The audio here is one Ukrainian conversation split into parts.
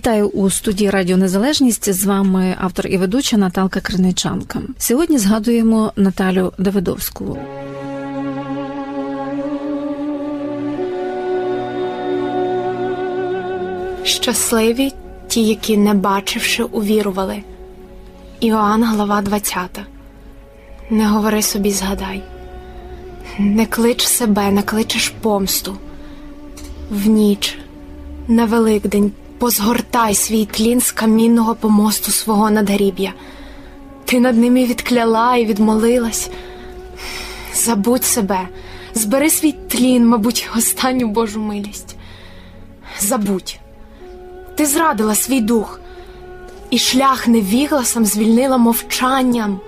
Вітаю у студії Радіо Незалежність. З вами автор і ведуча Наталка Криничанка. Сьогодні згадуємо Наталю Давидовську. Щасливі ті, які, не бачивши, увірували. Іоанн, глава 20. Не говори собі, згадай, не клич себе, не кличеш помсту. В ніч, на Великдень, позгортай свій тлін з камінного помосту свого надгріб'я. Ти над ними відкляла і відмолилась. Забудь себе, збери свій тлін, мабуть, останню Божу милість. Забудь. Ти зрадила свій дух, і шлях невігласам звільнила мовчанням,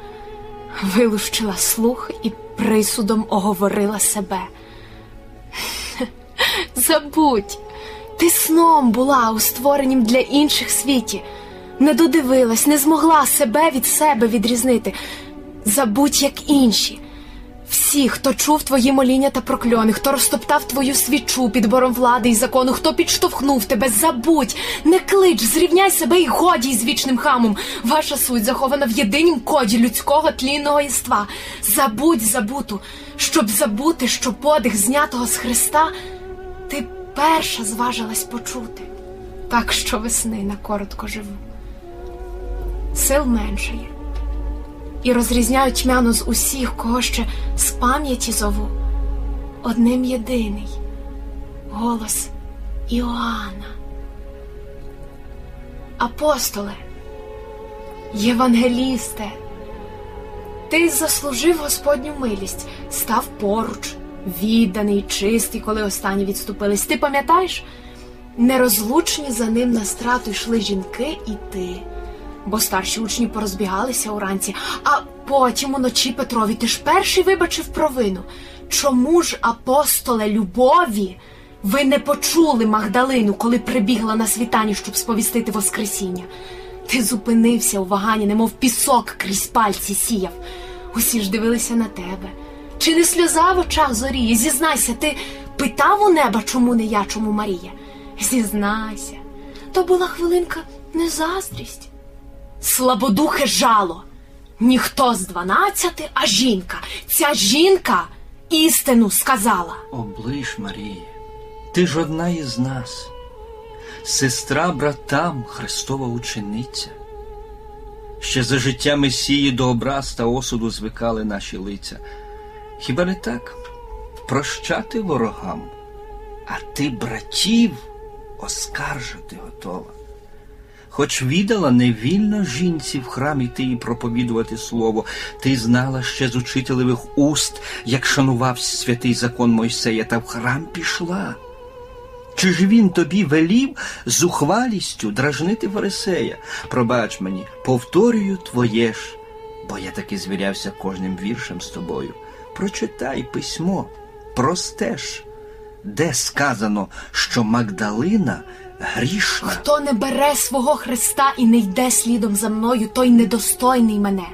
вилущила слух і присудом оговорила себе. Забудь, ти сном була у створенім для інших світі, не додивилась, не змогла себе від себе відрізнити. Забудь, як інші. Всі, хто чув твої моління та прокльони, хто розтоптав твою свічу під бором влади і закону, хто підштовхнув тебе, забудь, не клич, зрівняй себе і годі із вічним хамом. Ваша суть захована в єдинім коді людського тлінного єства. Забудь забуту, щоб забути, що подих знятого з Христа, перша зважилась почути, так що весни на коротко живу. Сил меншає і розрізняю тьмяну з усіх, кого ще з пам'яті зову. Одним єдиний голос Іоанна. Апостоле, Євангелісте, ти заслужив Господню милість, став поруч, відданий, чистий, коли останні відступились. Ти пам'ятаєш? Нерозлучні за ним на страту йшли жінки і ти бо старші учні порозбігалися уранці, а потім уночі Петрові ти ж перший вибачив провину. Чому ж, апостоле любові, ви не почули Магдалину, коли прибігла на світанні, щоб сповістити Воскресіння? Ти зупинився у ваганні, немов пісок крізь пальці сіяв. Усі ж дивилися на тебе. Чи не сльоза в очах зоріє? Зізнайся, ти питав у неба, чому не я, чому Марія? Зізнайся, то була хвилинка не заздрість слабодухе жало. Ніхто з дванадцяти, а жінка. Ця жінка істину сказала. Оближ, Марія, ти ж одна із нас, сестра братам Христова учениця. Ще за життя Месії до образ та осуду звикали наші лиця. Хіба не так? Прощати ворогам, а ти братів оскаржити готова хоч віддала невільно жінці в храм іти і проповідувати слово, ти знала ще з учителевих уст, як шанувався святий закон Мойсея, та в храм пішла. Чи ж він тобі велів з ухвалістю дражнити Фарисея? Пробач мені, повторюю твоє ж, бо я таки звірявся кожним віршем з тобою. Прочитай письмо, простеж, де сказано, що Магдалина грішна. Хто не бере свого Христа і не йде слідом за мною, той недостойний мене.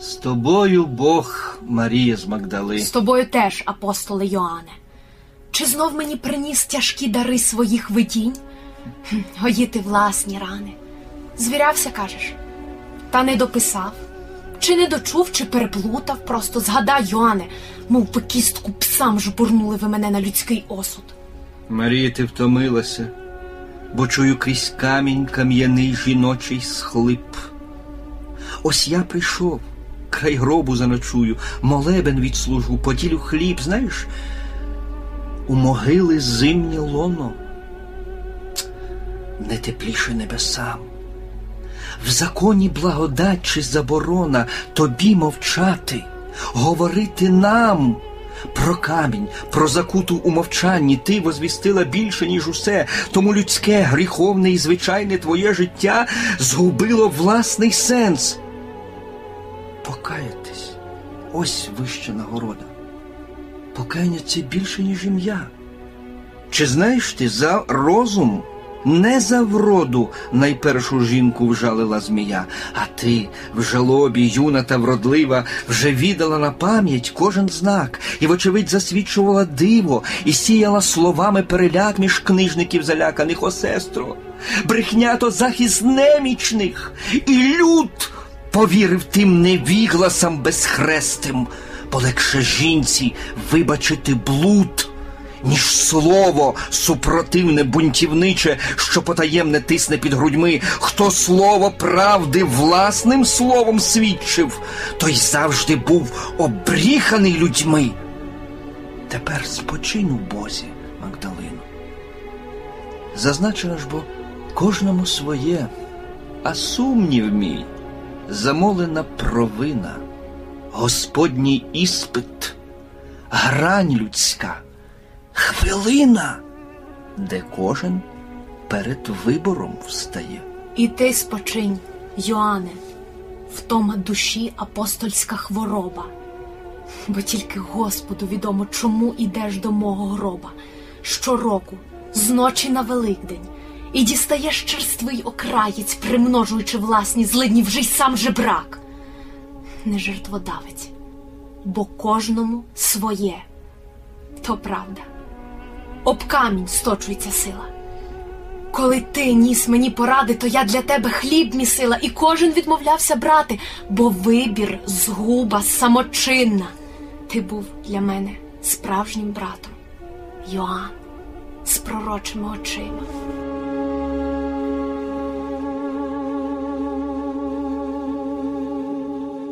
З тобою Бог, Марія з Магдали. З тобою теж, апостоле Йоанне. Чи знов мені приніс тяжкі дари своїх видінь? Гоїти власні рани. Звірявся, кажеш, та не дописав. Чи не дочув, чи переплутав, просто згадай, Йоанне, мов би кістку псам жбурнули ви мене на людський осуд. Марія, ти втомилася, бо чую крізь камінь кам'яний жіночий схлип. Ось я прийшов, край гробу заночую, молебен відслужу, поділю хліб, знаєш, у могили зимнє лоно, не тепліше небесам. В законі благодать чи заборона тобі мовчати, говорити нам. Про камінь, про закуту у мовчанні ти возвістила більше, ніж усе, тому людське, гріховне і звичайне твоє життя згубило власний сенс. Покаятись ось вища нагорода. Покаяння це більше, ніж ім'я. Чи знаєш ти за розум? Не за вроду найпершу жінку вжалила змія, а ти в жалобі, юна та вродлива, вже віддала на пам'ять кожен знак і, вочевидь, засвідчувала диво і сіяла словами переляк між книжників заляканих о сестро. брехня то захист немічних, і люд повірив тим невігласам безхрестим, полегше жінці вибачити блуд, ніж слово супротивне бунтівниче, що потаємне тисне під грудьми. Хто слово правди власним словом свідчив, той завжди був обріханий людьми. Тепер спочинь у Бозі, Магдалину. Зазначено ж бо кожному своє, а сумнів мій замолена провина, Господній іспит, грань людська, хвилина, де кожен перед вибором встає. І ти спочинь, Йоанне, втома душі апостольська хвороба. Бо тільки Господу відомо, чому ідеш до мого гроба щороку, з ночі на Великдень, і дістаєш черствий окраєць, примножуючи власні злидні вже й сам жебрак. Не жертводавець, бо кожному своє. То правда. Об камінь сточується сила. Коли ти ніс мені поради, то я для тебе хліб місила, і кожен відмовлявся брати, бо вибір згуба самочинна. Ти був для мене справжнім братом, Йоанн, з пророчими очима.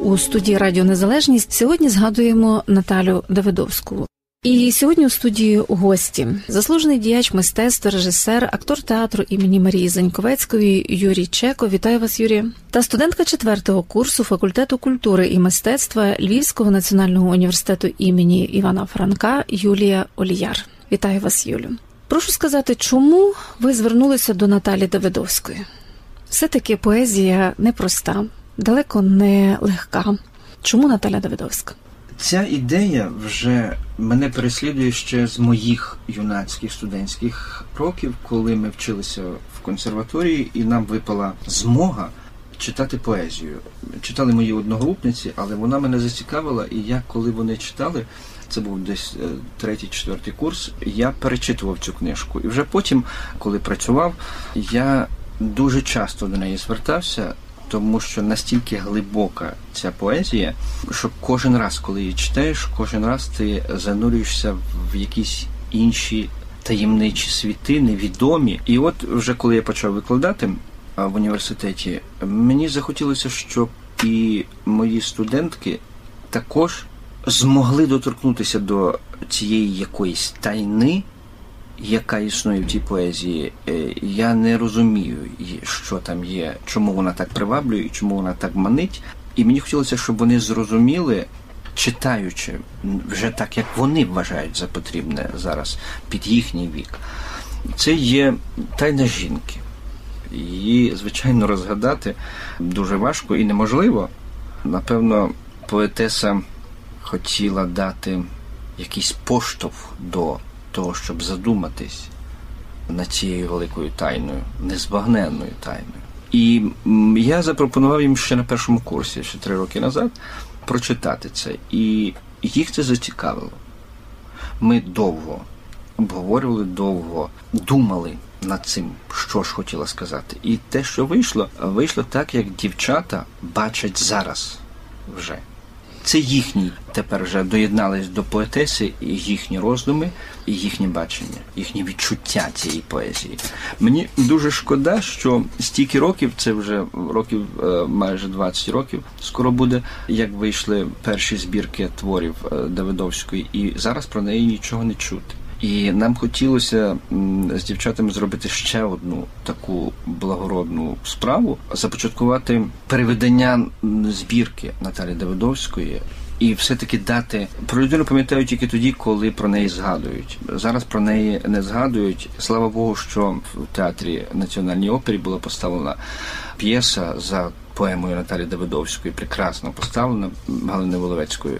У студії Радіо Незалежність сьогодні згадуємо Наталю Давидовську. І сьогодні у студії гості заслужений діяч мистецтва, режисер, актор театру імені Марії Заньковецької Юрій Чеко. Вітаю вас, Юрій. Та студентка четвертого курсу факультету культури і мистецтва Львівського національного університету імені Івана Франка Юлія Оліяр. Вітаю вас, Юлю. Прошу сказати, чому ви звернулися до Наталі Давидовської? Все таки поезія непроста, далеко не легка. Чому Наталя Давидовська? Ця ідея вже мене переслідує ще з моїх юнацьких студентських років, коли ми вчилися в консерваторії, і нам випала змога читати поезію. Читали мої одногрупниці, але вона мене зацікавила, і я, коли вони читали, це був десь е, третій, четвертий курс, я перечитував цю книжку. І вже потім, коли працював, я дуже часто до неї звертався тому що настільки глибока ця поезія, що кожен раз, коли її читаєш, кожен раз ти занурюєшся в якісь інші таємничі світи, невідомі. І от вже коли я почав викладати в університеті, мені захотілося, щоб і мої студентки також змогли доторкнутися до цієї якоїсь тайни яка існує в цій поезії, е, я не розумію, що там є, чому вона так приваблює, чому вона так манить. І мені хотілося, щоб вони зрозуміли, читаючи вже так, як вони вважають за потрібне зараз під їхній вік. Це є тайна жінки. Її, звичайно, розгадати дуже важко і неможливо. Напевно, поетеса хотіла дати якийсь поштовх до того, щоб задуматись над цією великою тайною, незбагненною тайною. І я запропонував їм ще на першому курсі, ще три роки назад, прочитати це. І їх це зацікавило. Ми довго обговорювали, довго думали над цим, що ж хотіла сказати. І те, що вийшло, вийшло так, як дівчата бачать зараз вже. Це їхні тепер вже доєднались до поетеси, їхні роздуми, і їхнє бачення, їхні відчуття цієї поезії. Мені дуже шкода, що стільки років, це вже років е, майже 20 років, скоро буде, як вийшли перші збірки творів е, Давидовської, і зараз про неї нічого не чути. І нам хотілося з дівчатами зробити ще одну таку благородну справу започаткувати переведення збірки Наталі Давидовської. І все-таки дати про людину пам'ятають тільки тоді, коли про неї згадують. Зараз про неї не згадують. Слава Богу, що в театрі національній опері була поставлена п'єса за поемою Наталі Давидовської, прекрасно поставлена Галини Воловецькою.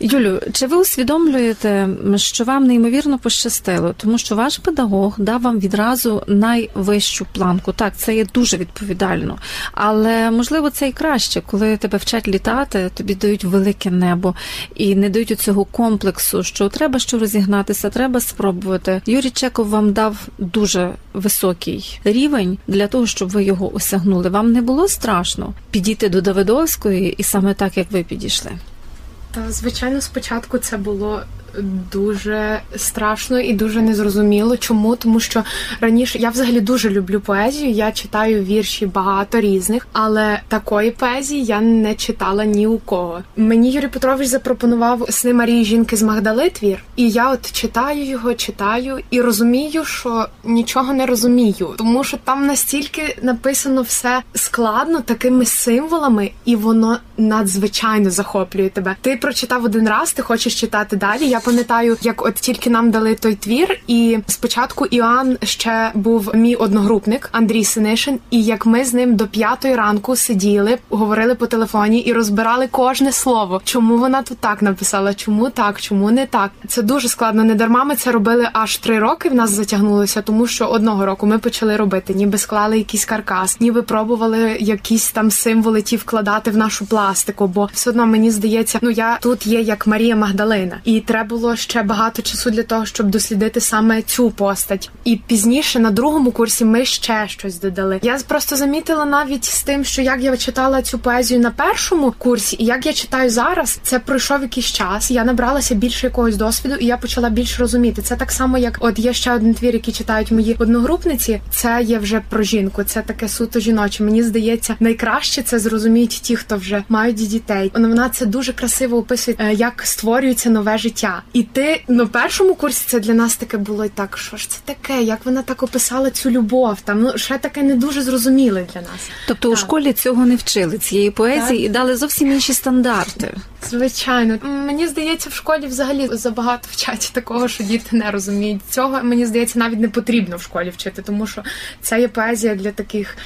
Юлю, чи ви усвідомлюєте, що вам неймовірно пощастило, тому що ваш педагог дав вам відразу найвищу планку? Так, це є дуже відповідально, але можливо це і краще, коли тебе вчать літати, тобі дають велике небо і не дають цього комплексу, що треба що розігнатися, треба спробувати. Юрій Чеков вам дав дуже високий рівень для того, щоб ви його осягнули. Вам не було страшно підійти до Давидовської і саме так, як ви підійшли? Та звичайно, спочатку це було дуже страшно і дуже незрозуміло. Чому? Тому що раніше я взагалі дуже люблю поезію. Я читаю вірші багато різних, але такої поезії я не читала ні у кого. Мені Юрій Петрович запропонував сни Марії жінки з Магдали твір, і я от читаю його, читаю і розумію, що нічого не розумію, тому що там настільки написано все складно такими символами, і воно надзвичайно захоплює тебе. Ти прочитав один раз, ти хочеш читати далі. Я пам'ятаю, як от тільки нам дали той твір, і спочатку Іоанн ще був мій одногрупник Андрій Синишин, і як ми з ним до п'ятої ранку сиділи, говорили по телефоні і розбирали кожне слово. Чому вона тут так написала? Чому так, чому не так? Це дуже складно. Не дарма ми це робили аж три роки. В нас затягнулося, тому що одного року ми почали робити, ніби склали якийсь каркас, ніби пробували якісь там символи ті вкладати в нашу пластику. Бо все одно мені здається, ну я тут є як Марія Магдалина, і треба було ще багато часу для того, щоб дослідити саме цю постать. І пізніше на другому курсі ми ще щось додали. Я просто замітила навіть з тим, що як я читала цю поезію на першому курсі, і як я читаю зараз, це пройшов якийсь час. Я набралася більше якогось досвіду, і я почала більше розуміти. Це так само, як от є ще один твір, який читають мої одногрупниці. Це є вже про жінку. Це таке суто жіноче. Мені здається, найкраще це зрозуміють ті, хто вже мають дітей. Вона це дуже красиво описує, е, як створюється нове життя. І ти на першому курсі це для нас таке було і так, що ж це таке, як вона так описала цю любов? Там ну ще таке не дуже зрозуміле для нас. Тобто так. у школі цього не вчили цієї поезії так. і дали зовсім інші стандарти. Звичайно, мені здається, в школі взагалі забагато вчать такого, що діти не розуміють. Цього мені здається, навіть не потрібно в школі вчити, тому що це є поезія для таких,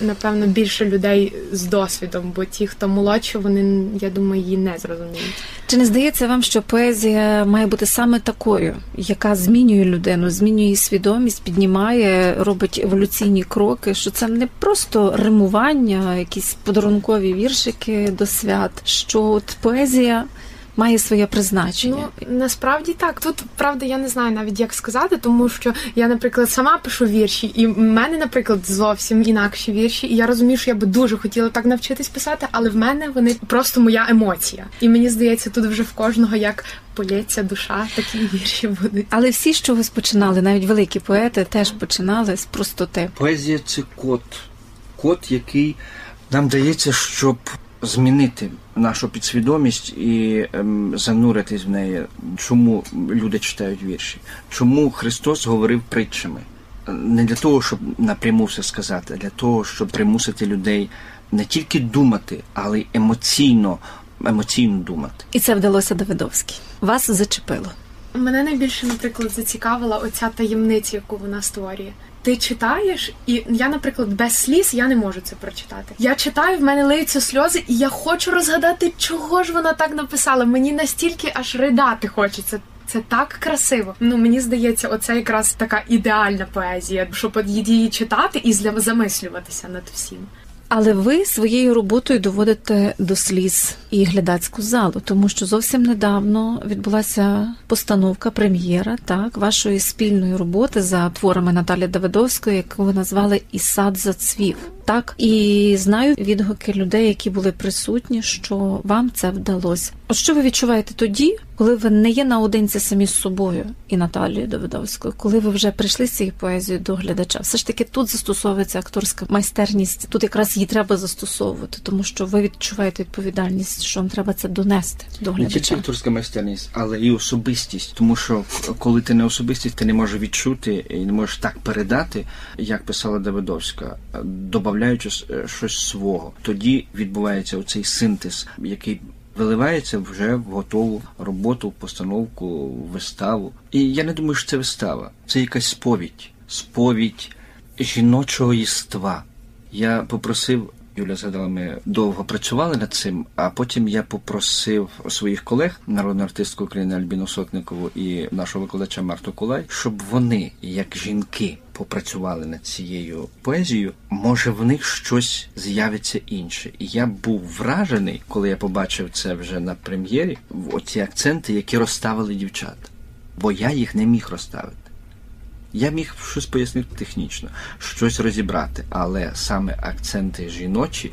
напевно, більше людей з досвідом, бо ті, хто молодші, вони я думаю, її не зрозуміють. Чи не здається вам, що поезія має бути саме такою, яка змінює людину, змінює її свідомість, піднімає, робить еволюційні кроки? Що це не просто римування, якісь подарункові віршики до свят? що от поезія має своє призначення. Ну насправді так. Тут правда я не знаю навіть як сказати, тому що я, наприклад, сама пишу вірші, і в мене, наприклад, зовсім інакші вірші. І я розумію, що я би дуже хотіла так навчитись писати, але в мене вони просто моя емоція. І мені здається, тут вже в кожного як полється душа, такі вірші будуть. Але всі з чогось починали, навіть великі поети теж починали з простоти. Поезія це код, код, який нам дається, щоб змінити нашу підсвідомість і ем, зануритись в неї, чому люди читають вірші, чому Христос говорив притчами. Не для того, щоб напряму все сказати, а для того, щоб примусити людей не тільки думати, але й емоційно, емоційно думати. І це вдалося Давидовській. Вас зачепило. Мене найбільше, наприклад, зацікавила оця таємниця, яку вона створює ти читаєш, і я, наприклад, без сліз я не можу це прочитати. Я читаю, в мене лиються сльози, і я хочу розгадати, чого ж вона так написала. Мені настільки аж ридати хочеться. Це так красиво. Ну мені здається, оце якраз така ідеальна поезія, щоб її читати і замислюватися над всім. Але ви своєю роботою доводите до сліз і глядацьку залу, тому що зовсім недавно відбулася постановка прем'єра так вашої спільної роботи за творами Наталі Давидовської, яку ви назвали І сад зацвів. Так і знаю відгуки людей, які були присутні, що вам це вдалося. От що ви відчуваєте тоді, коли ви не є наодинці самі з собою і Наталією Давидовською, коли ви вже прийшли з цією поезією до глядача? Все ж таки тут застосовується акторська майстерність. Тут якраз її треба застосовувати, тому що ви відчуваєте відповідальність, що вам треба це донести до глядача. Не тільки акторська майстерність, але і особистість, тому що коли ти не особистість, ти не можеш відчути і не можеш так передати, як писала Давидовська, додаючи е, щось свого. Тоді відбувається оцей синтез, який виливається вже в готову роботу, постановку, виставу. І я не думаю, що це вистава. Це якась сповідь, сповідь жіночого єства. Я попросив Юля згадала, ми довго працювали над цим, а потім я попросив своїх колег, народну артистку України Альбіну Сотникову і нашого викладача Марту Кулай, щоб вони, як жінки, попрацювали над цією поезією, може в них щось з'явиться інше. І я був вражений, коли я побачив це вже на прем'єрі, в оці акценти, які розставили дівчата. Бо я їх не міг розставити. Я міг щось пояснити технічно, щось розібрати, але саме акценти жіночі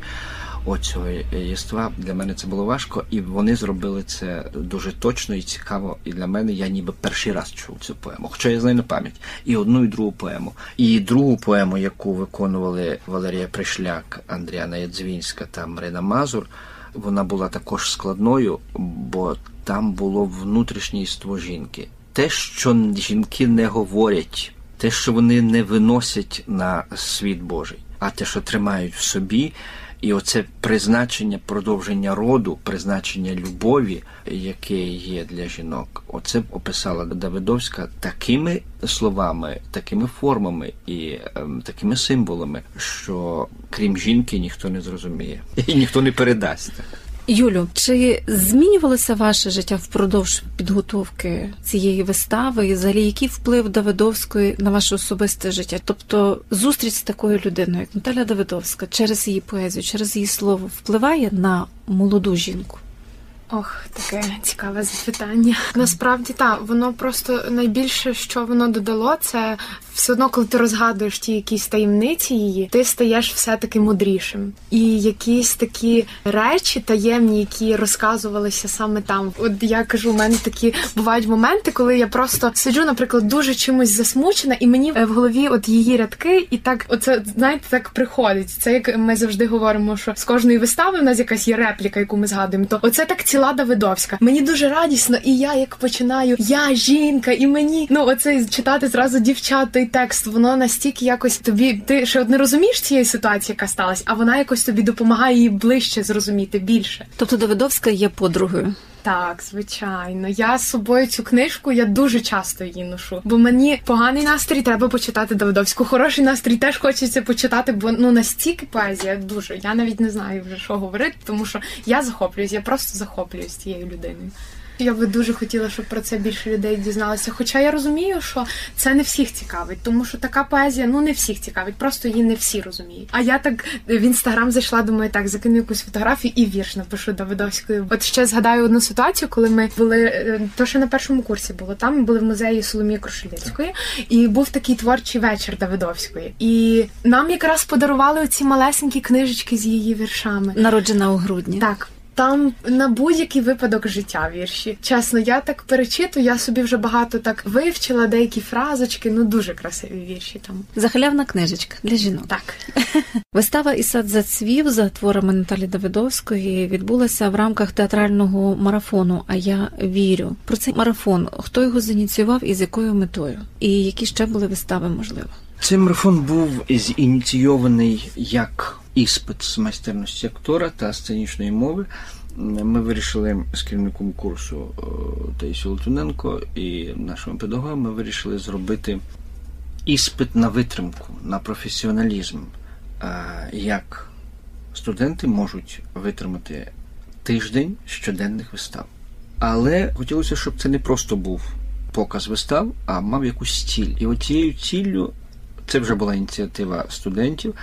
оцього єства для мене це було важко, і вони зробили це дуже точно і цікаво. І для мене я ніби перший раз чув цю поему. Хоча я знаю на пам'ять і одну, і другу поему. І другу поему, яку виконували Валерія Пришляк, Андріана Ядзвінська та Марина Мазур, вона була також складною, бо там було внутрішнє іство жінки. Те, що жінки не говорять, те, що вони не виносять на світ Божий, а те, що тримають в собі, і оце призначення продовження роду, призначення любові, яке є для жінок, оце описала Давидовська такими словами, такими формами і ем, такими символами, що крім жінки ніхто не зрозуміє і ніхто не передасть. Юлю, чи змінювалося ваше життя впродовж підготовки цієї вистави? І взагалі, який вплив Давидовської на ваше особисте життя? Тобто зустріч з такою людиною, як Наталя Давидовська, через її поезію, через її слово, впливає на молоду жінку? Ох, таке цікаве запитання. Насправді так, воно просто найбільше, що воно додало, це все одно, коли ти розгадуєш ті якісь таємниці її, ти стаєш все-таки мудрішим. І якісь такі речі таємні, які розказувалися саме там. От я кажу, у мене такі бувають моменти, коли я просто сиджу, наприклад, дуже чимось засмучена, і мені в голові от її рядки, і так, оце знаєте, так приходить. Це як ми завжди говоримо, що з кожної вистави у нас якась є репліка, яку ми згадуємо. То оце так ціла Давидовська. Мені дуже радісно, і я як починаю, я жінка, і мені ну оце читати зразу дівчата цей текст, воно настільки якось тобі. Ти ще от не розумієш цієї ситуації, яка сталася, а вона якось тобі допомагає її ближче зрозуміти більше. Тобто Давидовська є подругою. Так, звичайно. Я з собою цю книжку я дуже часто її ношу. Бо мені поганий настрій треба почитати Давидовську. Хороший настрій теж хочеться почитати, бо ну настільки поезія дуже. Я навіть не знаю вже що говорити, тому що я захоплююсь, я просто захоплююсь цією людиною. Я би дуже хотіла, щоб про це більше людей дізналося. Хоча я розумію, що це не всіх цікавить, тому що така поезія ну не всіх цікавить, просто її не всі розуміють. А я так в інстаграм зайшла, думаю, так закину якусь фотографію і вірш напишу Давидовською. От ще згадаю одну ситуацію, коли ми були е, то, що на першому курсі було. Там ми були в музеї Соломії Крушелєцької, і був такий творчий вечір Давидовської. І нам якраз подарували оці малесенькі книжечки з її віршами. Народжена у грудні. Так. Там на будь-який випадок життя вірші. Чесно, я так перечитую, я собі вже багато так вивчила деякі фразочки. Ну дуже красиві вірші там. Захалявна книжечка для жінок. Так вистава Ісад зацвів за творами Наталі Давидовської відбулася в рамках театрального марафону. А я вірю про цей марафон. Хто його зініціював і з якою метою? І які ще були вистави можливо? Цей марафон був зініційований як іспит з майстерності актора та сценічної мови. Ми вирішили з керівником курсу е, Таїсі Лутуненко і нашими педагогами ми вирішили зробити іспит на витримку, на професіоналізм, як студенти можуть витримати тиждень щоденних вистав. Але хотілося, щоб це не просто був показ вистав, а мав якусь ціль. І оцією ціллю це вже була ініціатива студентів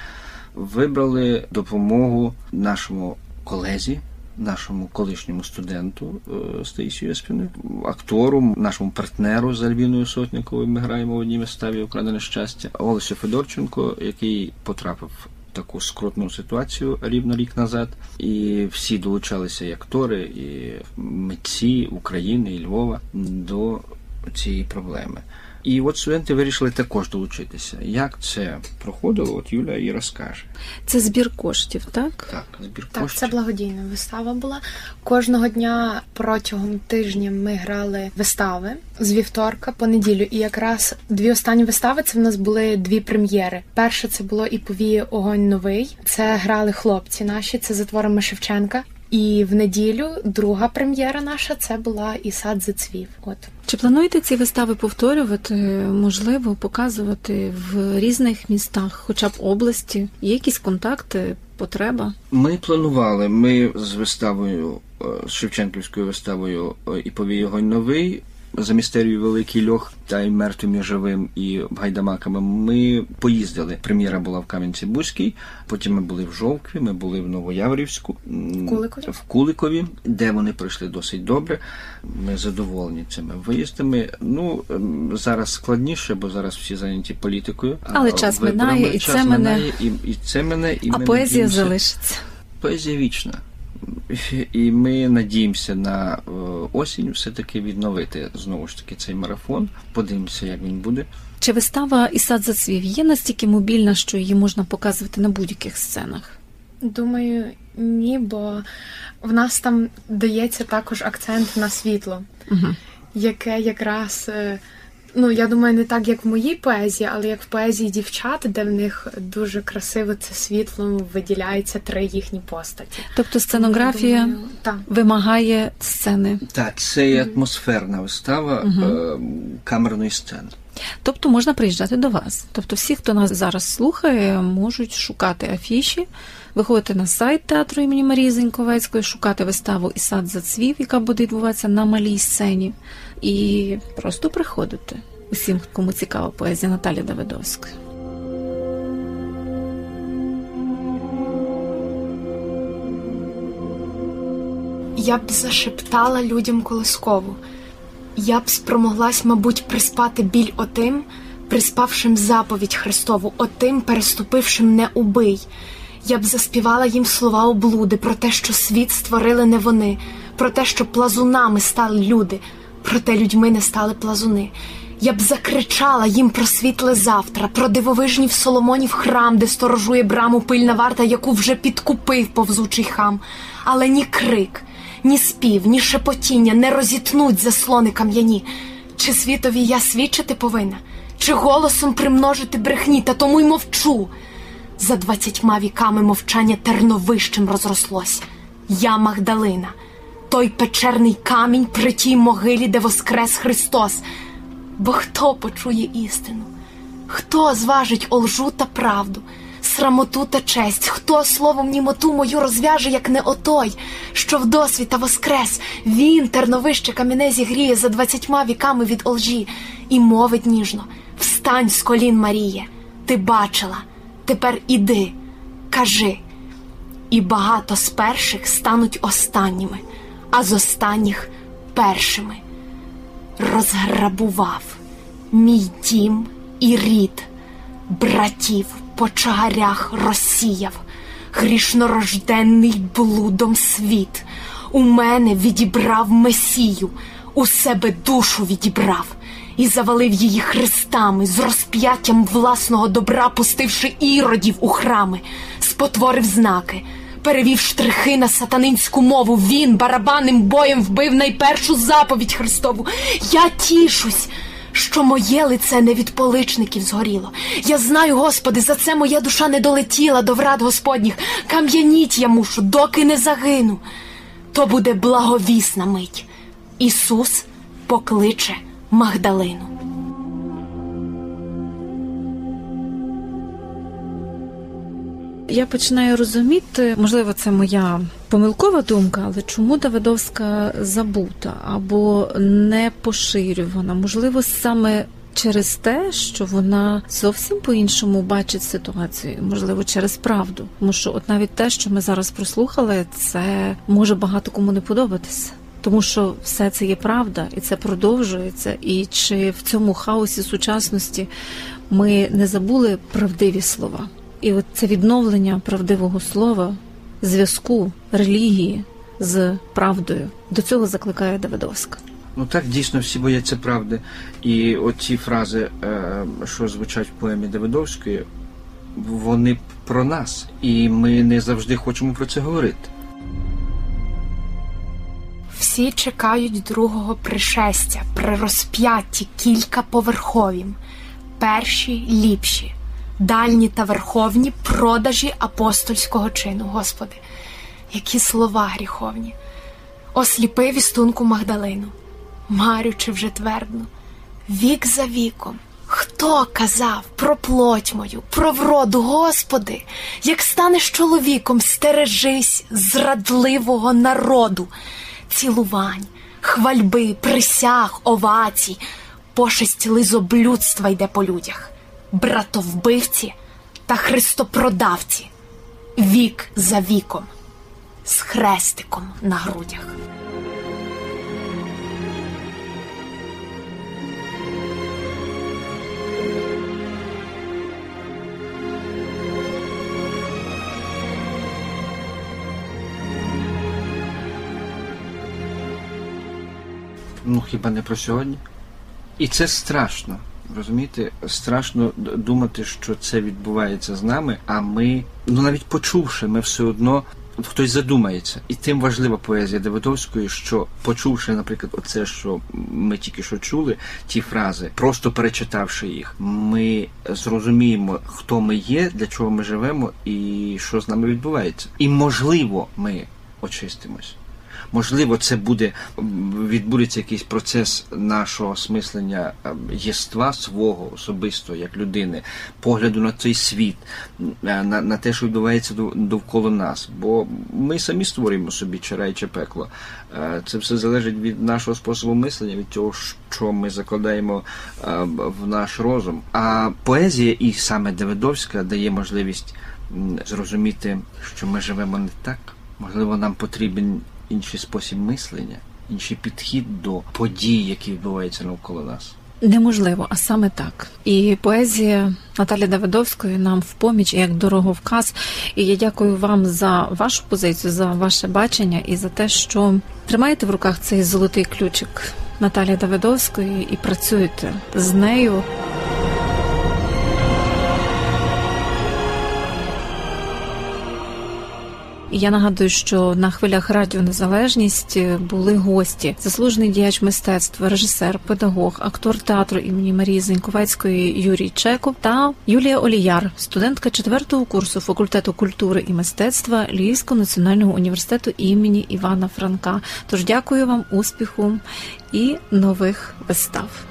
вибрали допомогу нашому колезі, нашому колишньому студенту е, Стаїсію Еспіни, актору, нашому партнеру з Альбіною Сотніковою. Ми граємо в одній виставі Украдене щастя, Олесю Федорченко, який потрапив. Таку скрутну ситуацію рівно рік назад, і всі долучалися і актори, і митці України і Львова до цієї проблеми. І от студенти вирішили також долучитися. Як це проходило? От Юля і розкаже. Це збір коштів, так? Так, збір так, коштів. це благодійна вистава була. Кожного дня протягом тижня ми грали вистави з вівторка по неділю. І якраз дві останні вистави це в нас були дві прем'єри. Перша це було і повіє огонь новий. Це грали хлопці наші, це за творами Шевченка. І в неділю друга прем'єра наша це була і сад зацвів. От чи плануєте ці вистави повторювати? Можливо, показувати в різних містах, хоча б області? Є якісь контакти, потреба? Ми планували. Ми з виставою е, з Шевченківською виставою е, і повій огонь новий за містерію Великий Льох та й мертвим і живим і гайдамаками. Ми поїздили. Прем'єра була в Кам'янці-Бузькій. Потім ми були в Жовкві, ми були в Новояврівську, Куликові? в Куликові, де вони пройшли досить добре. Ми задоволені цими виїздами. Ну ем, зараз складніше, бо зараз всі зайняті політикою. Але А час минає, і час це мене- і, і це мене, і а ми поезія залишиться. Поезія вічна. І ми надіємося на е, осінь все-таки відновити знову ж таки цей марафон. Подивимося, як він буде. Чи вистава і сад зацвів є настільки мобільна, що її можна показувати на будь-яких сценах? Думаю, ні, бо в нас там дається також акцент на світло, Угу. яке якраз. Ну, я думаю, не так, як в моїй поезії, але як в поезії дівчат, де в них дуже красиво це світлом виділяється три їхні постаті. Тобто сценографія Думаю, так. вимагає сцени. Так, це і атмосферна вистава е, камерної сцени. Тобто можна приїжджати до вас. Тобто всі, хто нас зараз слухає, можуть шукати афіші, виходити на сайт театру імені Марії Зеньковецької, шукати виставу і сад зацвів, яка буде відбуватися на малій сцені, і просто приходити усім, кому цікава поезія Наталі Давидовської. Я б зашептала людям колискову. Я б спромоглась, мабуть, приспати біль отим, приспавшим заповідь Христову, отим, переступившим не убий. Я б заспівала їм слова облуди про те, що світ створили не вони, про те, що плазунами стали люди, проте людьми не стали плазуни. Я б закричала їм про світле завтра, про дивовижнів Соломонів храм, де сторожує браму пильна варта, яку вже підкупив повзучий хам. Але ні крик, ні спів, ні шепотіння не розітнуть заслони кам'яні. Чи світові я свідчити повинна, чи голосом примножити брехні, та тому й мовчу. За двадцятьма віками мовчання терновищем розрослось. Я Магдалина, той печерний камінь при тій могилі, де воскрес Христос. Бо хто почує істину? Хто зважить олжу та правду, срамоту та честь? Хто словом німоту мою розв'яже, як не отой, що в досвіта воскрес? Він терновище каміне зігріє за двадцятьма віками від олжі і мовить ніжно: Встань з колін, Маріє, ти бачила, тепер іди, кажи. І багато з перших стануть останніми, а з останніх першими розграбував мій дім і рід, братів по чагарях розсіяв, грішнорожденний блудом світ. У мене відібрав Месію, у себе душу відібрав і завалив її хрестами з розп'яттям власного добра, пустивши іродів у храми, спотворив знаки. Перевів штрихи на сатанинську мову, він барабанним боєм вбив найпершу заповідь Христову. Я тішусь, що моє лице не від поличників згоріло. Я знаю, Господи, за це моя душа не долетіла до врат Господніх. Кам'яніть я мушу, доки не загину. То буде благовісна мить. Ісус покличе Магдалину. Я починаю розуміти, можливо, це моя помилкова думка, але чому Давидовська забута або не поширювана? Можливо, саме через те, що вона зовсім по-іншому бачить ситуацію, можливо, через правду. Тому що, от навіть те, що ми зараз прослухали, це може багато кому не подобатися. Тому що все це є правда, і це продовжується. І чи в цьому хаосі сучасності ми не забули правдиві слова? І от це відновлення правдивого слова, зв'язку релігії з правдою до цього закликає Давидовська. Ну так дійсно всі бояться правди. І оці фрази, е, що звучать в поемі Давидовської, вони про нас, і ми не завжди хочемо про це говорити. Всі чекають другого пришестя при розп'ятті кількаповерховім, перші ліпші, дальні та верховні продажі апостольського чину. Господи, які слова гріховні. Осліпи вістунку Магдалину, марючи вже твердно, вік за віком, хто казав про плоть мою, про вроду, Господи, як станеш чоловіком, стережись зрадливого народу, цілувань, хвальби, присяг, овацій, пошесть лизоблюдства йде по людях, братовбивці та христопродавці, вік за віком, з хрестиком на грудях. Ну хіба не про сьогодні? І це страшно. Розумієте, страшно думати, що це відбувається з нами, а ми, ну навіть почувши, ми все одно хтось задумається. І тим важлива поезія Давидовської, що почувши, наприклад, оце, що ми тільки що чули, ті фрази, просто перечитавши їх, ми зрозуміємо, хто ми є, для чого ми живемо і що з нами відбувається. І можливо, ми очистимось. Можливо, це буде відбудеться якийсь процес нашого осмислення ем, єства свого особисто як людини, погляду на цей світ, е, на, на те, що відбувається дов- довкола нас. Бо ми самі створюємо собі чараюче пекло. Е, Це все залежить від нашого способу мислення, від того, що ми закладаємо е, в наш розум. А поезія, і саме Давидовська, дає можливість зрозуміти, що ми живемо не так. Можливо, нам потрібен інший спосіб мислення, інший підхід до подій, які відбуваються навколо нас. Неможливо, а саме так. І поезія Наталі Давидовської нам в поміч як дороговказ. І я дякую вам за вашу позицію, за ваше бачення і за те, що тримаєте в руках цей золотий ключик Наталі Давидовської і працюєте з нею. Я нагадую, що на хвилях Радіо Незалежність були гості, заслужений діяч мистецтва, режисер, педагог, актор театру імені Марії Зеньковецької Юрій Чеков та Юлія Оліяр, студентка четвертого курсу факультету культури і мистецтва Львівського національного університету імені Івана Франка. Тож дякую вам, успіху і нових вистав.